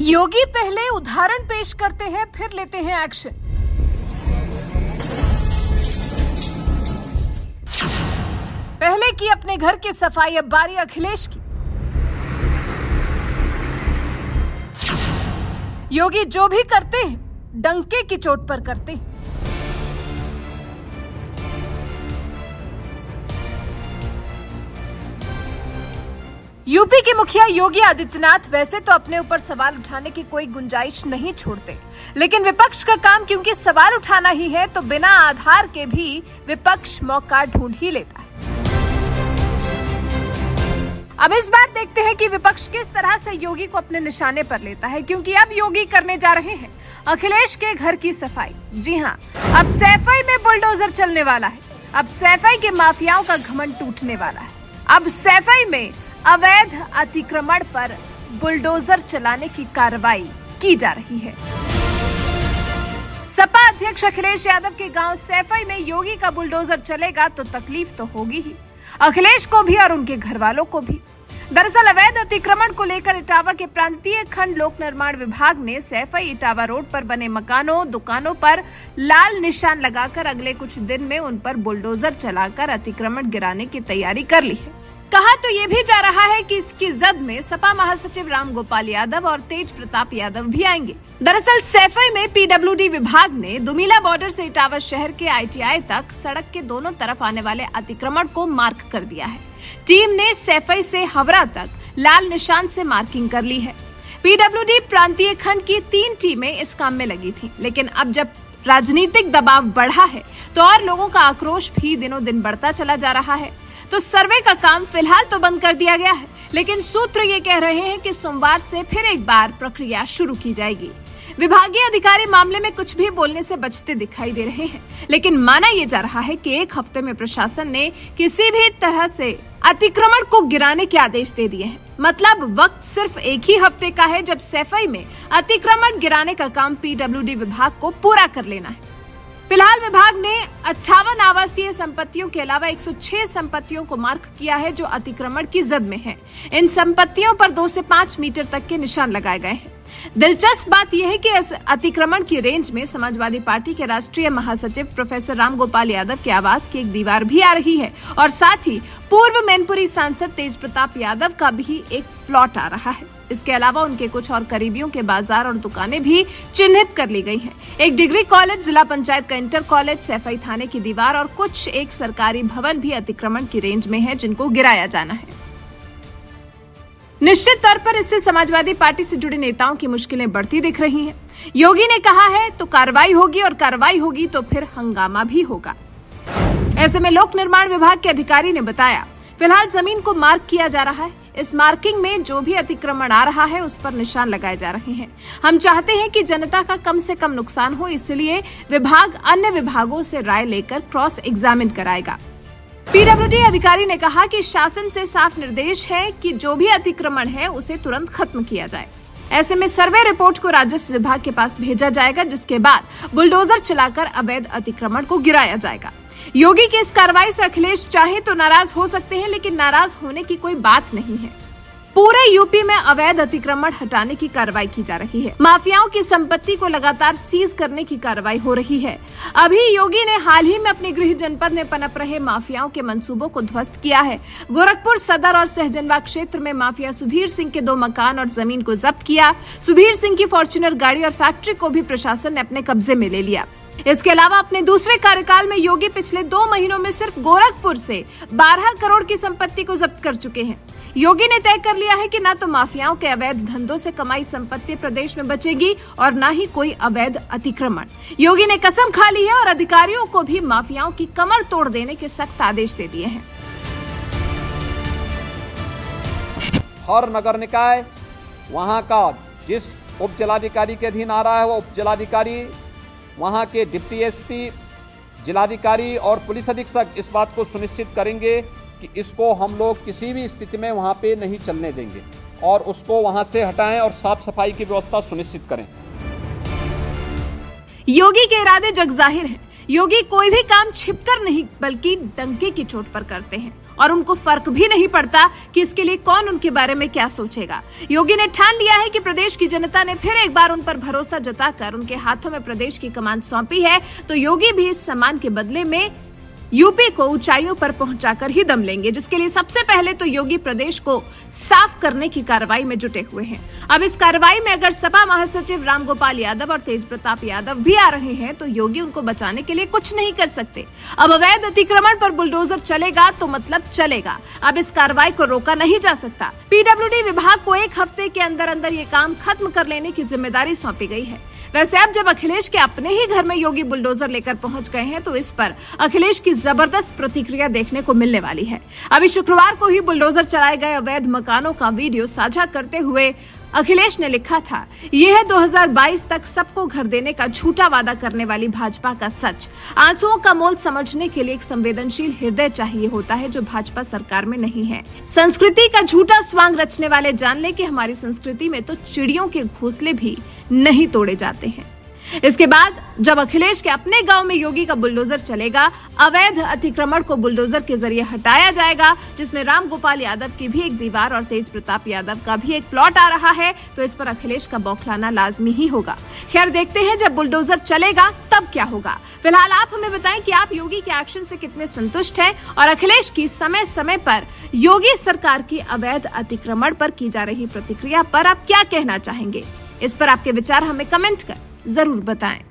योगी पहले उदाहरण पेश करते हैं, फिर लेते हैं एक्शन पहले की अपने घर की सफ़ाई, अब बारी अखिलेश की. योगी जो भी करते हैं, डंके की चोट पर करते हैं. यूपी के मुखिया योगी आदित्यनाथ वैसे तो अपने ऊपर सवाल उठाने की कोई गुंजाइश नहीं छोड़ते। लेकिन विपक्ष का काम क्योंकि सवाल उठाना ही है तो बिना आधार के भी विपक्ष मौका ढूंढ ही लेता है। अब इस बार देखते हैं कि विपक्ष किस तरह से योगी को अपने निशाने पर लेता है, क्योंकि अब योगी करने जा रहे हैं। अखिलेश के घर की सफ़ाई। जी हाँ अब सैफई में बुलडोजर चलने वाला है। अब सैफई के माफियाओं का घमंड टूटने वाला है। अब सैफई में अवैध अतिक्रमण पर बुलडोजर चलाने की कार्रवाई की जा रही है। सपा अध्यक्ष अखिलेश यादव के गाँव सैफई में योगी का बुलडोजर चलेगा तो तकलीफ़ तो होगी ही। अखिलेश को भी और उनके घर वालों को भी। दरअसल अवैध अतिक्रमण को लेकर इटावा के प्रांतीय खंड लोक निर्माण विभाग ने सैफई इटावा रोड पर बने मकानों, दुकानों पर लाल निशान लगाकर अगले कुछ दिन में उन पर बुलडोजर चलाकर अतिक्रमण गिराने की तैयारी कर ली है। कहा तो ये भी जा रहा है कि इसकी जद में सपा महासचिव राम गोपाल यादव और तेज प्रताप यादव भी आएँगे। दरअसल, सैफई में पीडब्ल्यूडी विभाग ने दुमिला बॉर्डर से इटावा शहर के आईटीआई तक सड़क के दोनों तरफ़ आने वाले अतिक्रमण को मार्क कर दिया है। टीम ने सैफई से हवरा तक लाल निशान से मार्किंग कर ली है। पीडब्ल्यूडी प्रांतीय खंड की तीन टीमें इस काम में लगी थी, लेकिन अब जब राजनीतिक दबाव बढ़ा है तो और लोगों का आक्रोश भी दिनों दिन बढ़ता चला जा रहा है। तो सर्वे का काम फ़िलहाल तो बंद कर दिया गया है, लेकिन सूत्र ये कह रहे हैं कि सोमवार से फिर एक बार प्रक्रिया शुरू की जाएगी। विभागीय अधिकारी मामले में कुछ भी बोलने से बचते दिखाई दे रहे हैं, लेकिन माना यह जा रहा है कि एक हफ़्ते में प्रशासन ने किसी भी तरह से अतिक्रमण को गिराने के आदेश दे दिए हैं। मतलब वक्त सिर्फ़ एक ही हफ़्ते का है जब सैफई में अतिक्रमण गिराने का काम पीडब्ल्यूडी विभाग को पूरा कर लेना है। फ़िलहाल विभाग ने अट्ठावन आवासीय संपत्तियों के अलावा 106 संपत्तियों को मार्क किया है जो अतिक्रमण की जद में हैं। इन संपत्तियों पर दो से पाँच मीटर तक के निशान लगाए गए हैं दिलचस्प बात यह है कि इस अतिक्रमण की रेंज में समाजवादी पार्टी के राष्ट्रीय महासचिव प्रोफेसर राम गोपाल यादव के आवास की एक दीवार भी आ रही है। और साथ ही पूर्व मैनपुरी सांसद तेज प्रताप यादव का भी एक प्लॉट आ रहा है। इसके अलावा उनके कुछ और करीबियों के बाज़ार और दुकानें भी चिन्हित कर ली गई हैं। एक डिग्री कॉलेज, जिला पंचायत का इंटर कॉलेज, सैफई थाने की दीवार और कुछ एक सरकारी भवन भी अतिक्रमण की रेंज में है, जिनको गिराया जाना है। निश्चित तौर पर इससे समाजवादी पार्टी से जुड़े नेताओं की मुश्किलें बढ़ती दिख रही हैं। योगी ने कहा है तो कार्रवाई होगी और कार्रवाई होगी तो फिर हंगामा भी होगा। ऐसे में लोक निर्माण विभाग के अधिकारी ने बताया, फ़िलहाल ज़मीन को मार्क किया जा रहा है। इस मार्किंग में जो भी अतिक्रमण आ रहा है, उस पर निशान लगाए जा रहे हैं। हम चाहते हैं कि जनता का कम से कम नुकसान हो, इसलिए विभाग अन्य विभागों से राय लेकर क्रॉस एग्जामिन कराएगा। पीडब्ल्यूडी अधिकारी ने कहा कि शासन से साफ़ निर्देश है कि जो भी अतिक्रमण है, उसे तुरंत खत्म किया जाए। ऐसे में सर्वे रिपोर्ट को राजस्व विभाग के पास भेजा जाएगा, जिसके बाद बुलडोजर चलाकर अवैध अतिक्रमण को गिराया जाएगा। योगी की इस कार्रवाई से अखिलेश चाहे तो नाराज़ हो सकते हैं, लेकिन नाराज़ होने की कोई बात नहीं है। पूरे यूपी में अवैध अतिक्रमण हटाने की कार्रवाई की जा रही है। माफियाओं की संपत्ति को लगातार सीज करने की कार्रवाई हो रही है। अभी योगी ने हाल ही में अपने गृह जनपद में पनप रहे माफियाओं के मंसूबों को ध्वस्त किया है। गोरखपुर सदर और सहजनवा क्षेत्र में माफिया सुधीर सिंह के दो मकान और ज़मीन को जब्त किया। सुधीर सिंह की फॉर्चुनर गाड़ी और फैक्ट्री को भी प्रशासन ने अपने कब्जे में ले लिया। इसके अलावा अपने दूसरे कार्यकाल में योगी पिछले दो महीनों में सिर्फ़ गोरखपुर से 12 करोड़ की संपत्ति को जब्त कर चुके हैं। योगी ने तय कर लिया है कि न तो माफियाओं के अवैध धंधों से कमाई संपत्ति प्रदेश में बचेगी और न ही कोई अवैध अतिक्रमण। योगी ने कसम खा ली है और अधिकारियों को भी माफियाओं की कमर तोड़ देने के सख्त आदेश दे दिए हैं। हर नगर निकाय, वहाँ का जिस उप जिलाधिकारी के अधीन आ रहा है, वो उप जिलाधिकारी वहाँ के डिप्टी एसपी, जिलाधिकारी और पुलिस अधीक्षक इस बात को सुनिश्चित करेंगे कि इसको हम लोग किसी भी स्थिति में वहाँ पे नहीं चलने देंगे और उसको वहाँ से हटाएँ और साफ़ सफ़ाई की व्यवस्था सुनिश्चित करें। योगी के इरादे जग ज़ाहिर हैं। योगी कोई भी काम छिपकर नहीं, बल्कि डंके की चोट पर करते हैं। और उनको फ़र्क भी नहीं पड़ता कि इसके लिए कौन उनके बारे में क्या सोचेगा। योगी ने ठान लिया है कि प्रदेश की जनता ने फिर एक बार उन पर भरोसा जताकर उनके हाथों में प्रदेश की कमान सौंपी है। तो योगी भी इस सम्मान के बदले में यूपी को ऊंचाइयों पर पहुंचाकर ही दम लेंगे, जिसके लिए सबसे पहले तो योगी प्रदेश को साफ़ करने की कार्रवाई में जुटे हुए हैं। अब इस कार्रवाई में अगर सपा महासचिव रामगोपाल यादव और तेज प्रताप यादव भी आ रहे हैं तो योगी उनको बचाने के लिए कुछ नहीं कर सकते। अब अवैध अतिक्रमण पर बुलडोजर चलेगा तो मतलब चलेगा। अब इस कार्रवाई को रोका नहीं जा सकता। पीडब्ल्यूडी विभाग को एक हफ़्ते के अंदर अंदर ये काम खत्म कर लेने की ज़िम्मेदारी सौंपी गई है। वैसे अब जब अखिलेश के अपने ही घर में योगी बुलडोजर लेकर पहुँच गए हैं तो इस पर अखिलेश की ज़बरदस्त प्रतिक्रिया देखने को मिलने वाली है। अभी शुक्रवार को ही बुलडोजर चलाए गए अवैध मकानों का वीडियो साझा करते हुए अखिलेश ने लिखा था, यह है 2022 तक सबको घर देने का झूठा वादा करने वाली भाजपा का सच। आंसुओं का मोल समझने के लिए एक संवेदनशील हृदय चाहिए होता है जो भाजपा सरकार में नहीं है। संस्कृति का झूठा स्वांग रचने वाले जान ले कि हमारी संस्कृति में तो चिड़ियों के घोंसले भी नहीं तोड़े जाते हैं। इसके बाद जब अखिलेश के अपने गाँव में योगी का बुलडोजर चलेगा, अवैध अतिक्रमण को बुलडोजर के ज़रिए हटाया जाएगा, जिसमें राम गोपाल यादव की भी एक दीवार और तेज प्रताप यादव का भी एक प्लॉट आ रहा है तो इस पर अखिलेश का बौखलाना लाजमी ही होगा। खैर, देखते हैं जब बुलडोजर चलेगा, तब क्या होगा। फ़िलहाल आप हमें बताएँ कि आप योगी के एक्शन से कितने संतुष्ट हैं और अखिलेश की समय समय पर योगी सरकार की अवैध अतिक्रमण पर की जा रही प्रतिक्रिया पर आप क्या कहना चाहेंगे? इस पर आपके विचार हमें कमेंट कर। ज़रूर बताएँ।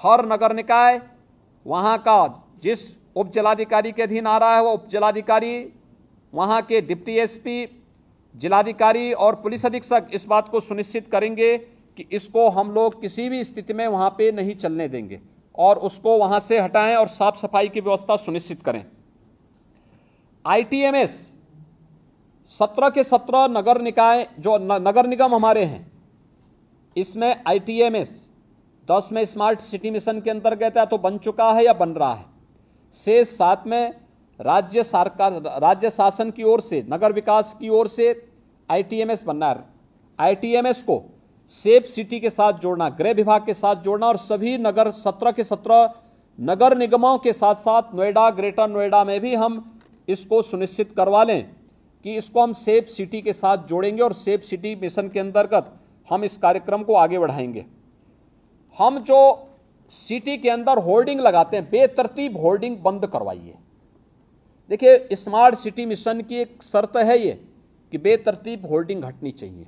हर नगर निकाय, वहाँ का जिस उप जिलाधिकारी के अधीन आ रहा है, वो उप जिलाधिकारी वहाँ के डिप्टी एसपी, जिलाधिकारी और पुलिस अधीक्षक इस बात को सुनिश्चित करेंगे कि इसको हम लोग किसी भी स्थिति में वहाँ पे नहीं चलने देंगे और उसको वहाँ से हटाएँ और साफ़ सफ़ाई की व्यवस्था सुनिश्चित करें। आईटीएमएस सत्रह के सत्रह नगर निकाय, जो नगर निगम हमारे हैं, इसमें आईटीएमएस दस में स्मार्ट सिटी मिशन के अंतर्गत या तो बन चुका है या बन रहा है। से सात में राज्य सरकार, राज्य शासन की ओर से, नगर विकास की ओर से आईटीएमएस बनना है। आईटीएमएस को सेफ़ सिटी के साथ जोड़ना, गृह विभाग के साथ जोड़ना और सभी नगर, सत्रह के सत्रह नगर निगमों के साथ साथ नोएडा, ग्रेटर नोएडा में भी हम इसको सुनिश्चित करवा लें। कि इसको हम सेफ़ सिटी के साथ जोड़ेंगे और सेफ़ सिटी मिशन के अंतर्गत हम इस कार्यक्रम को आगे बढ़ाएँगे। हम जो सिटी के अंदर होर्डिंग लगाते हैं, बेतरतीब होर्डिंग बंद करवाइए। देखिए, स्मार्ट सिटी मिशन की एक शर्त है ये कि बेतरतीब होर्डिंग घटनी चाहिए।